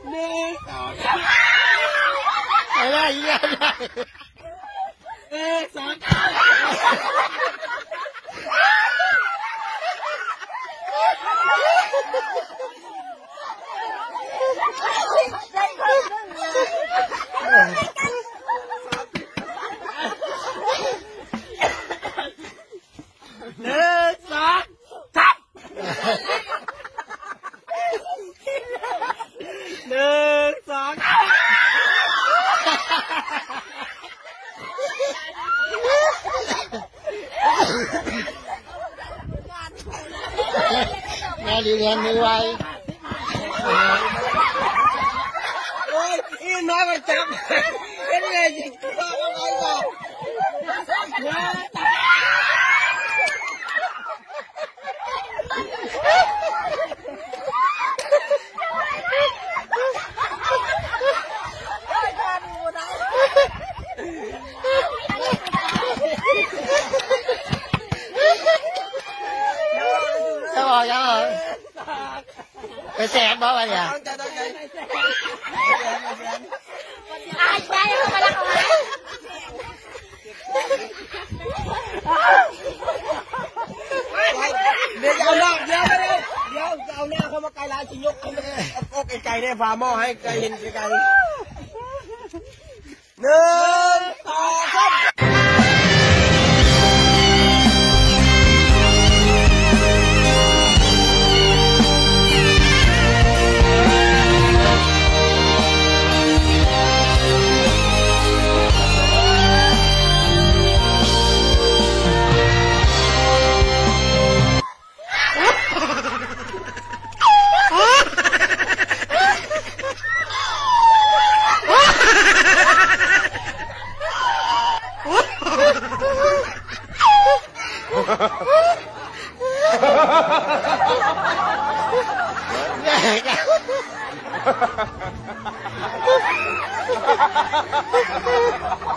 一二三哈哈哈哈哈哈哈哈哈哈哈哈哈哈哈 nghe đi em đi quay ôi nói mà chậm cái này Đúng rồi, cảm ơn. Cái xe đó bây giờ. Ai đây không phải là không ai. Đi vào nào, vô cái đi. Vô, vào không có cây lại chị nhúc. Có cái cây đây vào mò hay cây hình cái cây. Nữa. Ha ha ha ha!